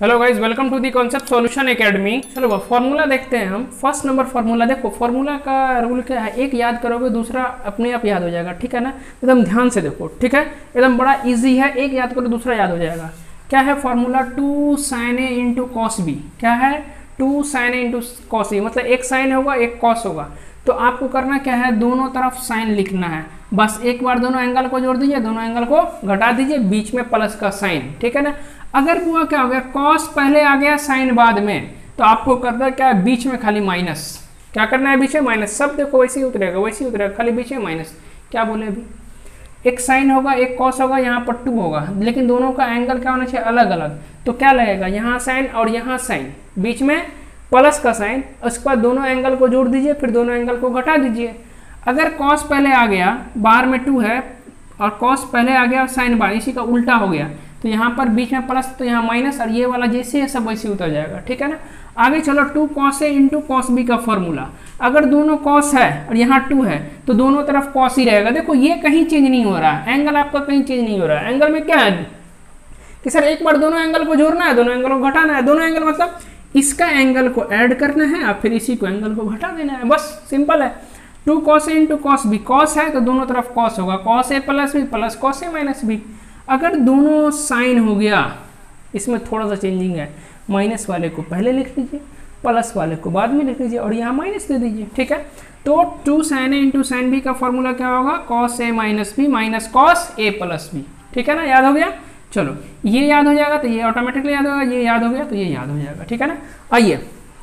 Hello guys welcome to the concept solution academy चलो formula देखते हैं हम। फ़र्स्ट नंबर फॉर्मूला देखो फॉर्मूला का रूल क्या है? एक याद करोगे, दूसरा अपने आप याद हो जाएगा, ठीक है ना? एकदम ध्यान से देखो, ठीक है? एकदम बड़ा इजी है, एक याद करो, दूसरा याद हो जाएगा। क्या है formula two sine A into cos B क्या है? Two sine A into cos B मतलब एक साइन होगा, एक कॉस होगा। तो आपको करना क्या है? दोनों तरफ़ साइन लिखना है। बस एक बार दोनों एंगल को जोड़ दीजिए, दोनों एंगल को घटा दीजिए, बीच में प्लस का साइन ठीक है ना? अगर हुआ क्या हो गया कॉस पहले आ गया साइन बाद में तो आपको करना क्या है? बीच में खाली माइनस क्या करना है बीच में? माइनस सब देखो, वैसे ही उतरेगा, वैसे ही उतरेगा, खाली बीच में माइनस क्या बोले अभी? एक साइन होगा, एक कॉस होगा, यहाँ पर टू होगा। लेकिन दोनों का एंगल क्या होना चाहिए? अलग अलग तो क्या लगेगा? यहाँ साइन और यहाँ साइन बीच में प्लस का साइन उसके बाद दोनों एंगल को जोड़ दीजिए, फिर दोनों एंगल को घटा दीजिए। अगर कॉस पहले आ गया, बार में टू है, और कॉस पहले आ गया साइन बार, इसी का उल्टा हो गया। तो यहाँ पर बीच में प्लस तो यहाँ माइनस और ये वाला जैसे है, सब वैसे उतर जाएगा, ठीक है ना? आगे चलो two cos A into cos B का फॉर्मूला अगर दोनों कॉस है और यहाँ टू है तो दोनों तरफ़ कॉस ही रहेगा। देखो, ये कहीं चेंज नहीं हो रहा है। एंगल आपका कहीं चेंज नहीं हो रहा है। एंगल में क्या है? कि सर, एक बार दोनों एंगल को जोड़ना है, दोनों एंगल को घटाना है। दोनों एंगल मतलब इसका एंगल को ऐड करना है और फिर इसी को एंगल को घटा देना है। बस सिंपल है। Two cos A into cos B cos है तो दोनों तरफ़ कॉस होगा। Cos A plus B plus cos A minus B अगर दोनों साइन हो गया, इसमें थोड़ा सा चेंजिंग है माइनस वाले को पहले लिख लीजिए प्लस वाले को बाद में लिख लीजिए और यहाँ माइनस दे दीजिए, ठीक है? तो two sine A into sine B का फॉर्मूला क्या होगा? Cos A minus B minus cos A plus B ठीक है ना? याद हो गया? चलो, ये याद हो जाएगा तो ये ऑटोमेटिकली याद होगा, ये याद हो गया तो ये याद हो जाएगा, ठीक है ना? आइए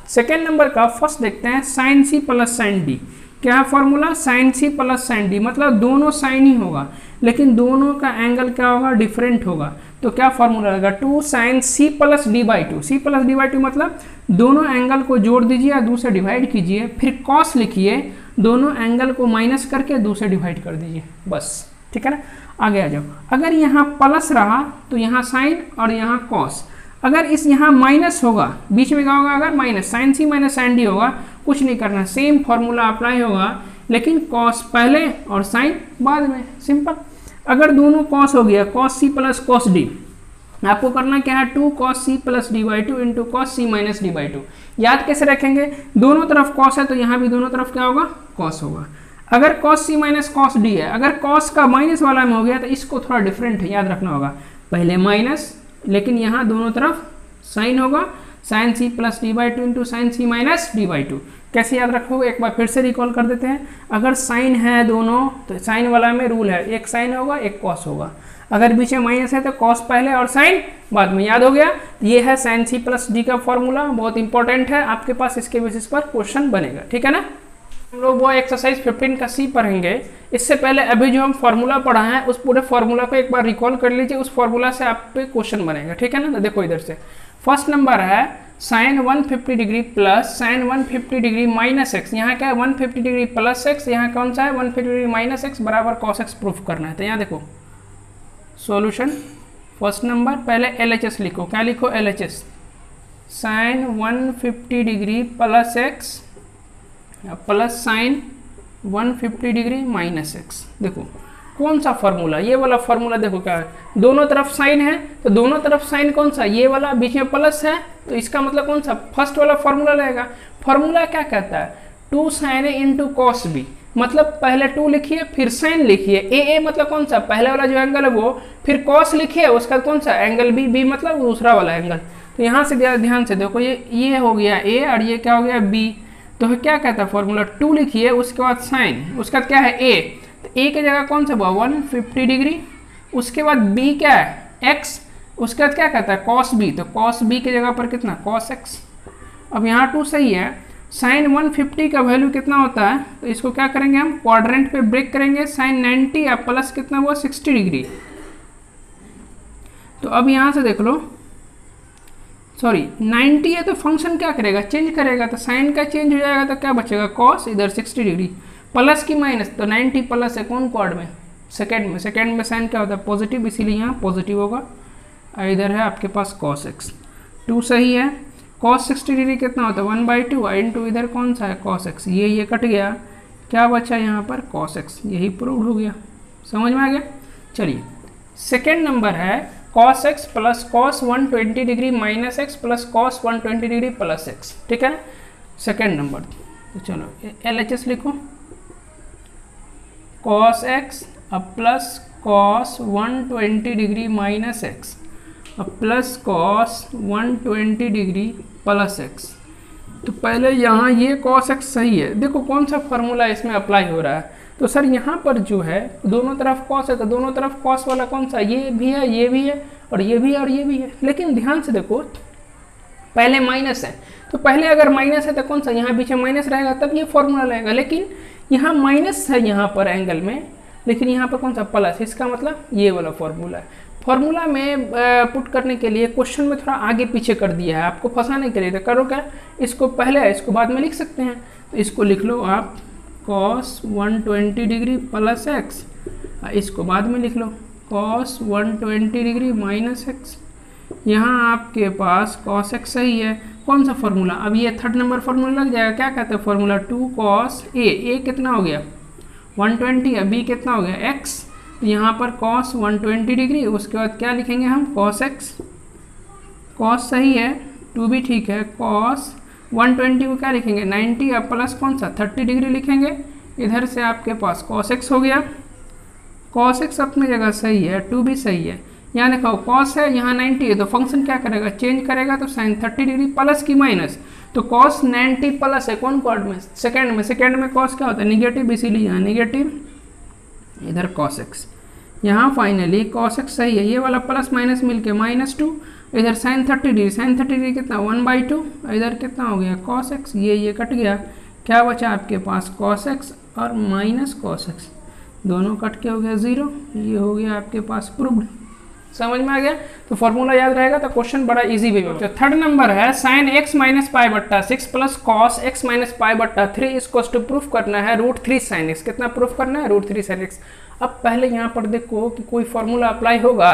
सेकेंड नंबर का फ़र्स्ट देखते हैं sine C plus sine D क्या है formula sine C plus sine D मतलब दोनों साइन ही होगा। लेकिन दोनों का एंगल क्या होगा? डिफरेंट होगा। तो क्या फॉर्मूला रहेगा? Two sine C plus D by two C plus D by two मतलब दोनों एंगल को जोड़ दीजिए और दूसरे डिवाइड कीजिए, फिर कॉस लिखिए, दोनों एंगल को माइनस करके दूसरे डिवाइड कर दीजिए। बस। ठीक है ना? आगे आ जाओ। अगर यहाँ प्लस रहा तो यहाँ साइन और यहाँ कॉस अगर इस यहाँ माइनस होगा, बीच में क्या होगा? अगर minus sine C minus sine D होगा, कुछ नहीं करना। सेम फॉर्मूला अप्लाई होगा, लेकिन कॉस पहले और साइन बाद में। सिंपल अगर दोनों कॉस हो गया cos C plus cos D आपको करना क्या है? Two cos C plus D by two into cos C minus D by two याद कैसे रखेंगे? दोनों तरफ़ कॉस है तो यहाँ भी दोनों तरफ़ क्या होगा? कॉस होगा। अगर cos C minus cos D है, अगर कॉस का माइनस वाला में हो गया तो इसको थोड़ा डिफरेंट है, याद रखना होगा। पहले माइनस लेकिन यहाँ दोनों तरफ़ साइन होगा। Sine C plus D by two into sine C minus D by two कैसे याद रखोगे एक बार फिर से रिकॉल कर देते हैं। अगर साइन है दोनों तो साइन वाला में रूल है। एक साइन होगा, एक कॉस होगा। अगर बीच में माइनस है तो कॉस पहले और साइन बाद में। याद हो गया? ये है साइन सी प्लस डी का फॉर्मूला बहुत इंपॉर्टेंट है। आपके पास इसके बेसिस पर क्वेश्चन बनेगा। ठीक है ना? हम लोग वो एक्सरसाइज 15 का सी पढ़ेंगे। इससे पहले अभी जो हम फॉर्मूला पढ़ा है, उस पूरे फॉर्मूला को एक बार रिकॉल कर लीजिए। उस फॉर्मूला से आप पे क्वेश्चन बनेगा। ठीक है ना? देखो इधर से। फ़र्स्ट नंबर है sine 150 degree plus sine 150 degree minus x यहाँ क्या है? 150 डिग्री प्लस एक्स यहाँ कौन सा है? 150 डिग्री माइनस एक्स बराबर कॉस एक्स प्रूफ करना है। तो यहाँ देखो सॉल्यूशन फ़र्स्ट नंबर पहले एल एच एस लिखो। क्या लिखो? L H S sine 150 degree plus x plus sine 150 degree minus x देखो कौन सा फॉर्मूला ये वाला फॉर्मूला देखो क्या है। दोनों तरफ़ साइन है तो दोनों तरफ़ साइन कौन सा? ये वाला बीच में प्लस है तो इसका मतलब कौन सा? फ़र्स्ट वाला फॉर्मूला रहेगा। फॉर्मूला क्या कहता है? Two sine A into cos B मतलब पहले टू लिखिए, फिर साइन लिखिए। ए ए मतलब कौन सा? पहले वाला जो एंगल है वो, फिर कॉस लिखिए, उसका कौन सा? एंगल बी बी मतलब दूसरा वाला एंगल तो यहाँ से ध्यान से देखो, ये ये हो गया ए और ये क्या हो गया बी तो क्या कहता है फॉर्मूला टू लिखिए, उसके बाद साइन उसका क्या है? ए ए की जगह कौन सा हुआ? वन फिफ्टी डिग्री उसके बाद बी क्या है? एक्स उसके बाद क्या कहता है? कॉस बी तो कॉस बी की जगह पर कितना? कॉस एक्स अब यहाँ टू सही है। साइन 150 का वैल्यू कितना होता है? तो इसको क्या करेंगे हम? क्वाड्रेंट पे ब्रेक करेंगे। साइन 90 या प्लस कितना हुआ? 60 डिग्री तो अब यहाँ से देख लो। सॉरी 90 है तो फ़ंक्शन क्या करेगा? चेंज करेगा। तो साइन का चेंज हो जाएगा तो क्या बचेगा? कॉस इधर 60 डिग्री प्लस की माइनस तो 90 प्लस है कौन क्वाड में सेकेंड में सेकेंड में साइन क्या होता है? पॉजिटिव इसीलिए यहाँ पॉजिटिव होगा। इधर है आपके पास कॉस एक्स टू सही है। कॉस सिक्सटी डिग्री कितना होता है? One by two into इधर कौन सा है? कॉस एक्स ये ये कट गया। क्या बचा यहाँ पर? कॉस एक्स यही प्रूव हो गया। समझ में आ गया? चलिए। सेकेंड नंबर है cos x plus cos 120 degree minus x plus cos 120 degree plus x ठीक है? सेकेंड नंबर तो चलो एल एच एस लिखो। कॉस एक्स अब plus cos 120 degree minus x अब plus cos 120 degree plus x तो पहले यहाँ ये कॉस एक्स सही है। देखो कौन सा फॉर्मूला इसमें अप्लाई हो रहा है। तो सर यहाँ पर जो है, दोनों तरफ़ कॉस है तो दोनों तरफ़ कॉस वाला कौन सा? ये भी है, ये भी है, और ये भी है, और ये भी है। लेकिन ध्यान से देखो, पहले माइनस है। तो पहले अगर माइनस है तो कौन सा? यहाँ पीछे माइनस रहेगा, तब ये फॉर्मूला रहेगा। लेकिन यहाँ माइनस है यहाँ पर एंगल में, लेकिन यहाँ पर कौन सा प्लस इसका मतलब ये वाला फॉर्मूला है। फॉर्मूला में पुट करने के लिए क्वेश्चन में थोड़ा आगे पीछे कर दिया है आपको फंसाने के लिए। तो करो क्या? इसको पहले, इसको बाद में लिख सकते हैं। तो इसको लिख लो आप कॉस 120 डिग्री प्लस एक्स इसको बाद में लिख लो। कॉस 120 डिग्री माइनस एक्स यहाँ आपके पास कॉस एक्स सही है। कौन सा फॉर्मूला अब ये थर्ड नंबर फॉर्मूला लग जाएगा। क्या कहते हैं? Formula two cos A A कितना हो गया? 120 है बी कितना हो गया? एक्स तो यहाँ पर कॉस 120 डिग्री। उसके बाद क्या लिखेंगे हम? कॉस एक्स कॉस सही है। टू भी ठीक है। कॉस 120 को क्या लिखेंगे? 90 अब प्लस कौन सा? 30 डिग्री लिखेंगे। इधर से आपके पास कॉस एक्स हो गया। कॉस एक्स अपनी जगह सही है। टू भी सही है। यहाँ देखो कॉस है, यहाँ 90 है तो फ़ंक्शन क्या करेगा? चेंज करेगा तो साइन 30 डिग्री प्लस की माइनस तो कॉस 90 प्लस है, कौन क्वार्ट में? सेकेंड में सेकेंड में कॉस क्या होता है? निगेटिव इसीलिए यहाँ निगेटिव इधर कॉस एक्स यहाँ फाइनली कॉस एक्स सही है, ये वाला प्लस माइनस मिलके माइनस टू इधर sine thirty degree sine thirty degree कितना? वन बाई टू इधर कितना हो गया? कॉस एक्स ये ये कट गया. क्या बचा आपके पास? कॉस एक्स और माइनस कॉस एक्स दोनों कट के हो गया ज़ीरो ये हो गया आपके पास प्रूव्ड समझ में आ गया? तो फॉर्मूला याद रहेगा तो क्वेश्चन बड़ा इजी भी होगा तो थर्ड नंबर है साइन एक्स माइनस पाई बट्टा six plus cos x minus pi बट्टा थ्री इसको टू प्रूफ करना है रूट थ्री साइन एक्स कितना प्रूफ करना है? रूट थ्री साइन एक्स अब पहले यहाँ पर देखो कि कोई फॉर्मूला अप्लाई होगा।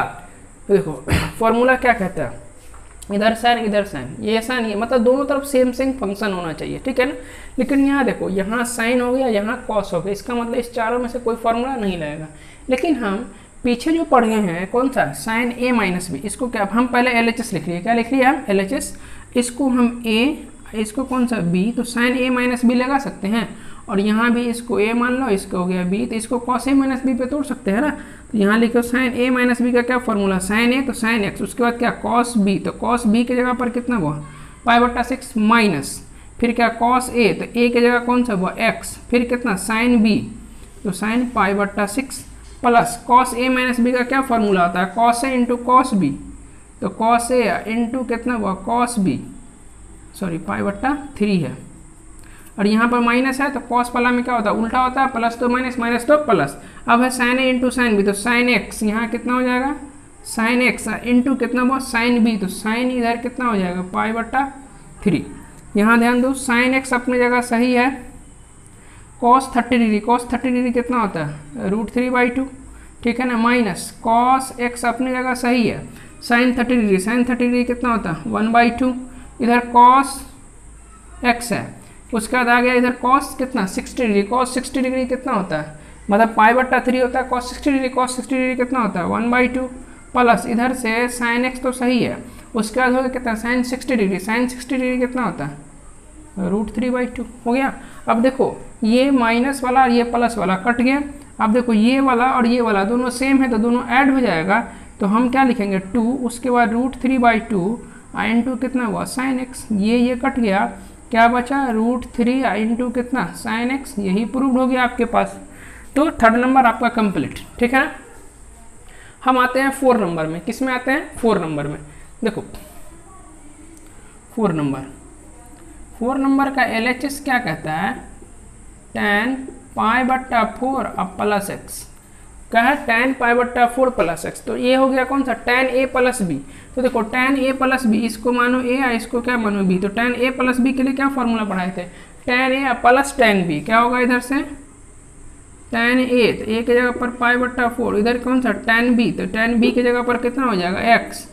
तो देखो फॉर्मूला क्या कहता है? इधर साइन इधर साइन ये साइन ये मतलब दोनों तरफ़ सेम सेम फ़ंक्शन होना चाहिए, ठीक है ना? लेकिन यहाँ देखो, यहाँ साइन हो गया, यहाँ कॉस हो गया। इसका मतलब इस चारों में से कोई फॉर्मूला नहीं लगेगा। लेकिन हम पीछे जो पढ़ हैं, कौन सा? साइन ए माइनस बी इसको क्या, हम पहले एल एच एस लिख लिए, क्या लिख लिया? हम एल एच एस इसको हम ए इसको कौन सा? बी तो साइन ए माइनस बी लगा सकते हैं। और यहाँ भी इसको ए मान लो, इसको हो गया बी तो इसको कॉस ए माइनस बी पे तोड़ सकते हैं ना? तो यहाँ लिखो साइन ए माइनस बी का क्या फॉर्मूला साइन ए तो साइन एक्स उसके बाद क्या? कॉस बी तो कॉस बी की जगह पर कितना हुआ? पाई बट्टा सिक्स माइनस फिर क्या? कॉस ए तो ए की जगह कौन सा हुआ? एक्स फिर कितना? साइन बी तो साइन पाई बट्टा six plus cos A minus B का क्या फॉर्मूला होता है? Cos A into cos B तो कॉस ए इंटू कितना हुआ? कॉस बी सॉरी पाई बट्टा थ्री है। और यहाँ पर माइनस है तो कॉस वाला में क्या होता है? उल्टा होता है प्लस तो माइनस माइनस तो प्लस अब है sine A into sine B तो साइन एक्स यहाँ कितना हो जाएगा? साइन एक्स इंटू कितना हुआ? साइन बी तो साइन इधर कितना हो जाएगा? पाई बट्टा थ्री यहाँ ध्यान दो साइन एक्स अपनी जगह सही है। Cos thirty degree cos thirty degree कितना होता है? रूट थ्री बाई टू ठीक है ना? माइनस कॉस एक्स अपनी जगह सही है। Sine thirty degree sine thirty degree कितना होता है? वन बाई टू इधर कॉस एक्स है। उसके बाद आ गया इधर कॉस कितना? Sixty degree cos sixty degree कितना होता है? मतलब पाई बट्टा थ्री होता है cos sixty degree cos sixty degree कितना होता है? वन बाई टू प्लस इधर से साइन एक्स तो सही है। उसके बाद हो गया कितना? Sine sixty degree sine sixty degree कितना होता है? रूट थ्री बाई टू, हो गया। अब देखो, ये माइनस वाला और ये प्लस वाला कट गया। अब देखो, ये वाला और ये वाला दोनों सेम है तो दोनों ऐड हो जाएगा। तो हम क्या लिखेंगे? टू उसके बाद root three by two I into कितना हुआ? साइन एक्स ये ये कट गया। क्या बचा? Root three I into कितना? साइन एक्स यही प्रूव हो गया आपके पास। तो थर्ड नंबर आपका कंप्लीट ठीक है ना? हम आते हैं फोर नंबर में। किसमें आते हैं? फोर नंबर में। देखो फोर नंबर फोर नंबर का एलएचएस क्या कहता है? टेन पाई बट्टा फोर अब प्लस एक्स क्या है टेन पाई बट्टा फोर प्लस एक्स तो ये हो गया कौन सा? टेन ए प्लस बी तो देखो टेन ए प्लस बी इसको मानो ए या इसको क्या मानो बी तो टेन ए प्लस बी के लिए क्या फॉर्मूला पढ़ाए थे? Tan A plus tan B क्या होगा इधर से? टेन ए तो ए की जगह पर पाई बट्टा फोर। इधर कौन सा? टेन बी तो टेन बी की जगह पर कितना हो जाएगा? X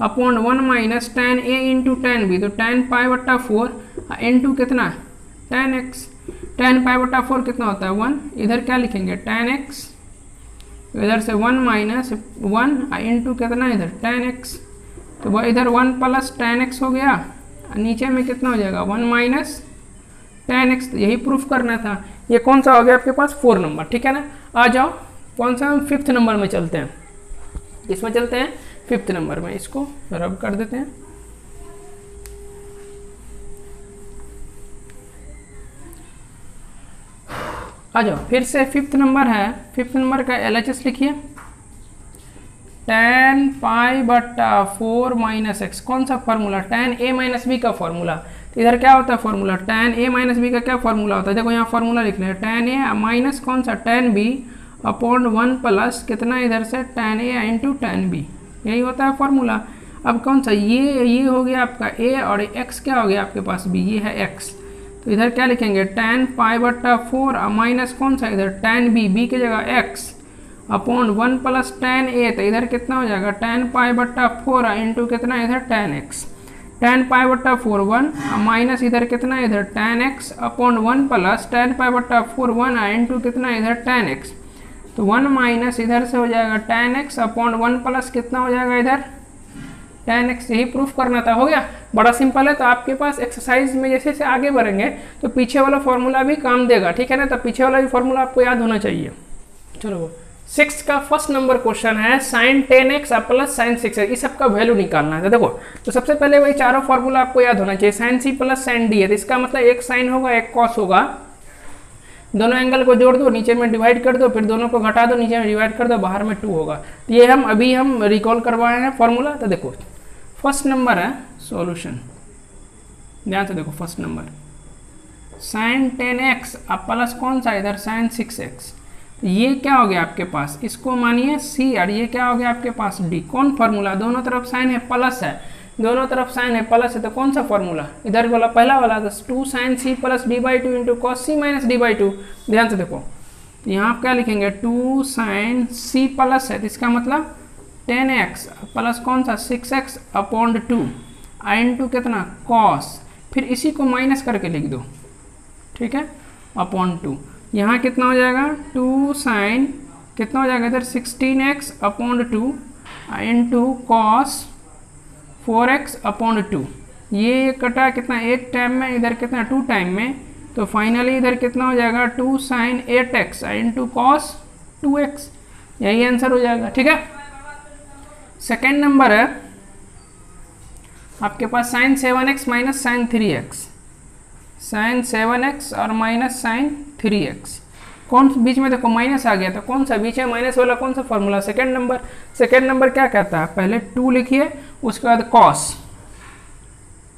upon one minus tan A into tan B तो टेन पाई बट्टा फोर इंटू कितना टेन एक्स टेन पाई बट्टा फोर कितना होता है? वन इधर क्या लिखेंगे? टेन एक्स तो इधर से वन माइनस वन इंटू कितना इधर? टेन एक्स तो वह इधर वन प्लस टेन एक्स हो गया। नीचे में कितना हो जाएगा? वन माइनस टेन एक्स यही प्रूफ करना था। ये कौन सा हो गया आपके पास? फोर नंबर ठीक है ना? आ जाओ। कौन सा? हम फिफ्थ नंबर में चलते हैं। इसमें चलते हैं? फिफ्थ नंबर में इसको रब कर देते हैं। आ जाओ, फिर से फिफ्थ नंबर है। फिफ्थ नंबर का एलएचएस लिखिए। टेन पाई बट्टा फोर माइनस एक्स कौन सा formula? Tan A minus B का फॉर्मूला। तो इधर क्या होता है formula? Tan A minus B का क्या फॉर्मूला होता है? देखो यहाँ फॉर्मूला लिख हैं। टेन ए माइनस कौन सा? Tan B upon one plus कितना इधर से? Tan A into tan B यही होता है फॉर्मूला अब कौन सा? ये ये हो गया आपका ए और एक्स क्या हो गया आपके पास बी ये है एक्स तो इधर क्या लिखेंगे? टेन पाई बट्टा फोर माइनस कौन सा? इधर टेन बी बी की जगह x upon one plus tan A तो इधर कितना हो जाएगा? टेन पाई बट्टा फोर इंटू कितना? इधर टेन एक्स टेन पाई बट्टा फोर वन माइनस इधर कितना? इधर tan x upon one plus tan pi बट्टा फोर वन इंटू कितना? इधर टेन एक्स तो वन माइनस इधर से हो जाएगा tan x upon one plus कितना हो जाएगा इधर? टेन एक्स यही प्रूफ करना था, हो गया? बड़ा सिंपल है तो आपके पास एक्सरसाइज में जैसे जैसे आगे बढ़ेंगे तो पीछे वाला फॉर्मूला भी काम देगा, ठीक है ना? तो पीछे वाला भी फॉर्मूला आपको याद होना चाहिए। चलो सिक्स का फ़र्स्ट नंबर क्वेश्चन है sine ten x plus sine six इस सबका वैल्यू निकालना है। तो देखो तो सबसे पहले वही चारों फॉर्मूला आपको याद होना चाहिए sine C plus sine D है तो इसका मतलब एक साइन होगा, एक कॉस होगा। दोनों एंगल को जोड़ दो, नीचे में डिवाइड कर दो, फिर दोनों को घटा दो, नीचे में डिवाइड कर दो, बाहर में टू होगा। तो ये हम अभी हम रिकॉल करवाए हैं फॉर्मूला तो देखो फ़र्स्ट नंबर है सॉल्यूशन ध्यान से देखो first number sine ten x अब प्लस कौन सा इधर? साइन सिक्स एक्स ये क्या हो गया आपके पास? इसको मानिए सी और ये क्या हो गया आपके पास? डी कौन फॉर्मूला दोनों तरफ़ साइन है प्लस है। दोनों तरफ़ साइन है प्लस है तो कौन सा फॉर्मूला इधर वाला पहला वाला तो two sine C plus D by two into cos C minus D by two ध्यान से देखो, यहाँ आप क्या लिखेंगे? टू साइन सी प्लस है तो इसका मतलब टेन एक्स प्लस कौन सा? Six x upon two I two कितना? कॉस फिर इसी को माइनस करके लिख दो, ठीक है? अपॉन टू यहाँ कितना हो जाएगा? टू साइन कितना हो जाएगा? इधर sixteen x upon two into cos four x upon two ये कटा कितना एक टाइम में, इधर कितना टू टाइम में तो फाइनली इधर कितना हो जाएगा two sine eight x into cos two x यही आंसर हो जाएगा, ठीक है? सेकेंड नंबर है, आपके पास sine seven x minus sine three x sine seven x और माइनस साइन थ्री एक्स कौन बीच में देखो माइनस आ गया था कौन सा बीच में माइनस वाला कौन सा formula second number second number क्या कहता है? पहले टू लिखिए उसके बाद कॉस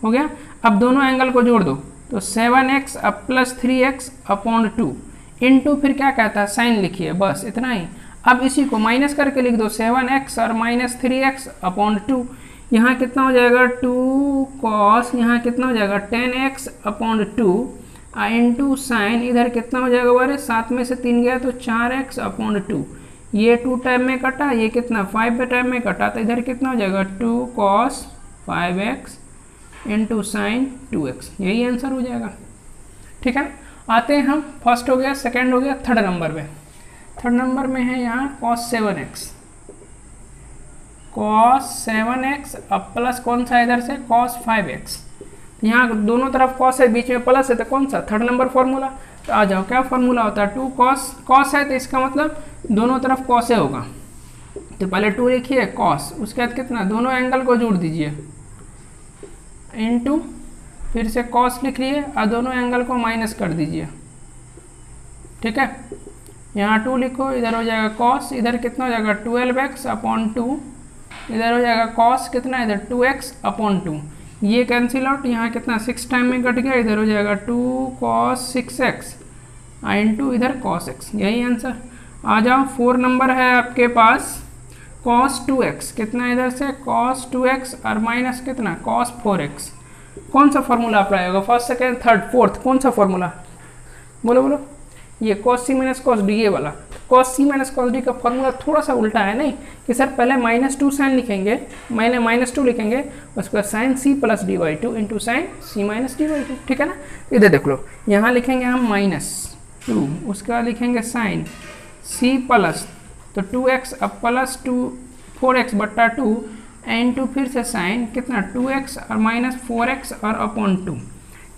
हो गया? अब दोनों एंगल को जोड़ दो। तो सेवन एक्स अब plus three x upon two into फिर क्या कहता है? साइन लिखिए, बस इतना ही। अब इसी को माइनस करके लिख दो सेवन एक्स और minus three x upon two यहाँ कितना हो जाएगा? टू कॉस यहाँ कितना हो जाएगा? Ten x upon two into sine इधर कितना हो जाएगा? बारे सात में से तीन गया तो चार एक्स अपॉन टू ये टू टाइम में कटा, ये कितना? फाइव टाइम में कटा तो इधर कितना हो जाएगा? Two cos five x into sine two x यही आंसर हो जाएगा। ठीक है आते हैं हम। फ़र्स्ट हो गया सेकेंड हो गया थर्ड नंबर में थर्ड नंबर में है यहाँ cos seven x cos seven x अब प्लस कौन सा इधर से? कॉस फाइव एक्स यहाँ दोनों तरफ़ कॉस है, बीच में प्लस है तो कौन सा? थर्ड नंबर फॉर्मूला तो आ जाओ, क्या फॉर्मूला होता है? टू कॉस कॉस है तो इसका मतलब दोनों तरफ़ कॉस होगा। तो पहले टू लिखिए कॉस उसके बाद कितना? दोनों एंगल को जोड़ दीजिए। इन टू फिर से कॉस लिख लिए और दोनों एंगल को माइनस कर दीजिए। ठीक है? यहाँ टू लिखो, इधर हो जाएगा कॉस इधर कितना हो जाएगा? ट्वेल्व एक्स अपॉन टू इधर हो जाएगा कॉस कितना इधर टू एक्स अपॉन टू ये कैंसिल आउट यहाँ कितना? सिक्स टाइम में कट गया, इधर हो जाएगा two cos six x into इधर कॉस एक्स यही आंसर आ जाओ फोर नंबर है आपके पास कॉस टू एक्स कितना इधर से? कॉस टू एक्स और माइनस कितना? कॉस फोर एक्स कौन सा फॉर्मूला अप्लाई होगा? फ़र्स्ट सेकेंड थर्ड फोर्थ कौन सा फॉर्मूला बोलो बोलो। ये cos C minus cos D A वाला। Cos C minus cos D का फॉर्मूला थोड़ा सा उल्टा है, नहीं? कि सर पहले माइनस टू साइन लिखेंगे मैंने माइनस टू लिखेंगे, उसके बाद sine C plus D by two into sine C minus D by two ठीक है ना? इधर देख लो, यहाँ लिखेंगे हम माइनस टू उसके बाद लिखेंगे साइन सी प्लस तो टू एक्स अब प्लस टू फोर एक्स बट्टा टू एन टू फिर से साइन कितना? टू एक्स और माइनस फोर एक्स और अपॉन टू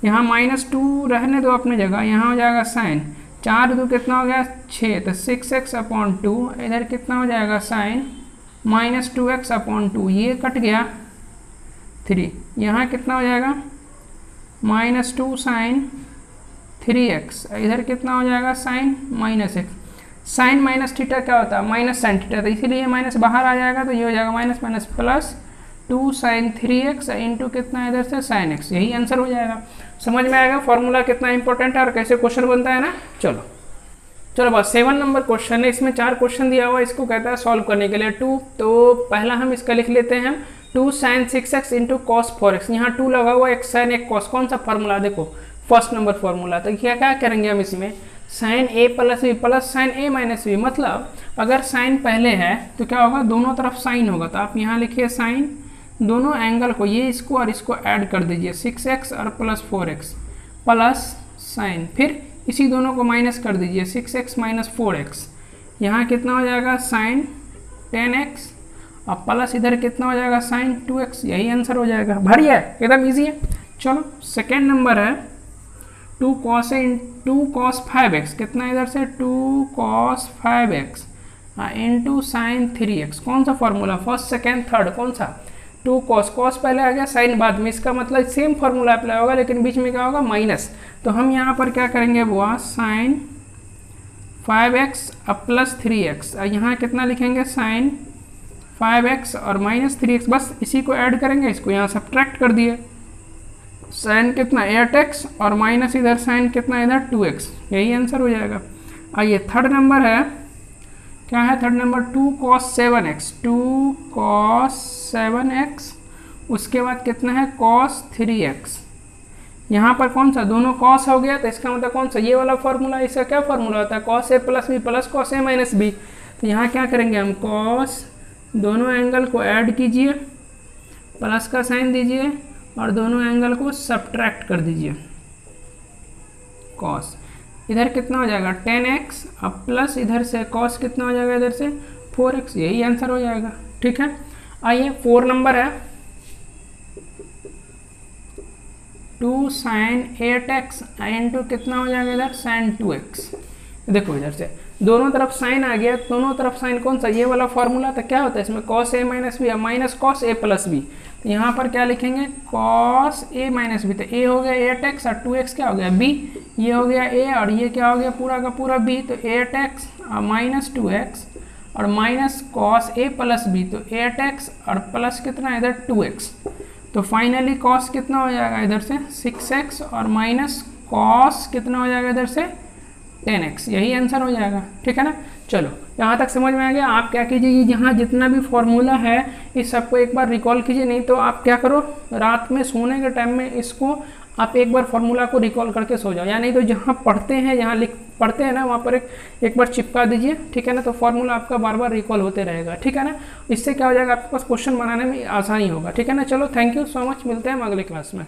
यहाँ माइनस टू रहने दो अपने जगह, यहाँ हो जाएगा साइन चार दो कितना हो गया? छः तो सिक्स एक्स अपॉन टू इधर कितना हो जाएगा? Sine minus two x upon two ये कट गया। थ्री यहाँ कितना हो जाएगा? Minus two sine three x इधर कितना हो जाएगा? Sine minus x sine minus theta क्या होता? है माइनस साइन थीटा तो इसीलिए माइनस बाहर आ जाएगा तो ये हो जाएगा minus minus plus two sine three x into कितना इधर से? साइन एक्स यही आंसर हो जाएगा। समझ में आएगा? फॉर्मूला कितना इंपॉर्टेंट है और कैसे क्वेश्चन बनता है ना? चलो। चलो बस सेवन नंबर क्वेश्चन है। इसमें चार क्वेश्चन दिया हुआ है। इसको कहता है सॉल्व करने के लिए टू तो पहला हम इसका लिख लेते हैं। Two sine six x into cos four x यहाँ टू लगा हुआ एक साइन एक कॉस कौन सा फॉर्मूला देखो फ़र्स्ट नंबर फॉर्मूला तो क्या क्या करेंगे हम इसमें? Sine A plus B plus sine A minus B मतलब अगर साइन पहले है तो क्या होगा? दोनों तरफ़ साइन होगा। तो आप यहाँ लिखिए साइन दोनों एंगल को ये इसको और इसको ऐड कर दीजिए। सिक्स एक्स और plus four x plus sine फिर इसी दोनों को माइनस कर दीजिए। Six x minus four x यहाँ कितना हो जाएगा? साइन टेन एक्स और प्लस इधर कितना हो जाएगा? साइन टू एक्स यही आंसर हो जाएगा। बढ़िया है। एकदम ईजी है। चलो सेकेंड नंबर है। Two cos into cos five x कितना इधर से? Two cos five x into sine three x कौन सा फॉर्मूला फ़र्स्ट सेकेंड थर्ड कौन सा? टू कॉस कॉस पहले आ गया साइन बाद में। इसका मतलब सेम फॉर्मूला अप्लाई होगा, लेकिन बीच में क्या होगा? माइनस तो हम यहाँ पर क्या करेंगे? वो sine five x plus three x यहाँ कितना लिखेंगे? साइन फाइव एक्स और माइनस थ्री एक्स बस इसी को ऐड करेंगे, इसको यहाँ सब्ट्रैक्ट कर दिए। साइन कितना? एट एक्स और माइनस इधर साइन कितना? इधर टू एक्स यही आंसर हो जाएगा। आइए थर्ड नंबर है। क्या है? Third number two cos seven x two cos seven x उसके बाद कितना है? कॉस थ्री एक्स यहाँ पर कौन सा? दोनों कॉस हो गया तो इसका मतलब कौन सा? ये वाला फॉर्मूला इसका क्या फॉर्मूला होता है? Cos A plus B plus cos A minus B तो यहाँ क्या करेंगे हम? कॉस दोनों एंगल को ऐड कीजिए प्लस का साइन दीजिए, और दोनों एंगल को सब्ट्रैक्ट कर दीजिए। कॉस इधर कितना हो जाएगा? टेन एक्स, अब प्लस इधर से कॉस कितना हो जाएगा इधर से? फोर एक्स, यही आंसर हो जाएगा। ठीक है? आइए फोर नंबर है। Two sine eight x into कितना हो जाएगा इधर? साइन टू एक्स देखो इधर से, दोनों तरफ़ साइन आ गया, दोनों तरफ़ साइन कौन सा? ये वाला फॉर्मूला तो क्या होता है इसमें? Cos A minus B minus cos A plus B यहाँ पर क्या लिखेंगे? कॉस ए माइनस बी तो ए हो गया एट एक्स और टू एक्स क्या हो गया? बी ये हो गया ए और ये क्या हो गया? पूरा का पूरा बी तो एट एक्स और माइनस टू एक्स और minus cos A plus B तो एट एक्स और प्लस कितना इधर टू एक्स तो फाइनली कॉस कितना हो जाएगा इधर से? सिक्स एक्स और माइनस कॉस कितना हो जाएगा इधर से? टेन एक्स यही आंसर हो जाएगा। ठीक है ना? चलो। यहाँ तक समझ में आ गया। आप क्या कीजिए, ये यहाँ जितना भी फॉर्मूला है इस सबको एक बार रिकॉल कीजिए, नहीं तो आप क्या करो, रात में सोने के टाइम में इसको आप एक बार फॉर्मूला को रिकॉल करके सो जाओ। या नहीं तो जहाँ पढ़ते हैं जहाँ लिख, पढ़ते हैं ना, वहाँ पर एक एक बार चिपका दीजिए, ठीक है ना तो फॉर्मूला आपका बार बार रिकॉल होते रहेगा, ठीक है ना? इससे क्या हो जाएगा, आपके पास क्वेश्चन बनाने में आसानी होगा, ठीक है ना? चलो थैंक यू सो मच मिलते हैं हम अगले क्लास में।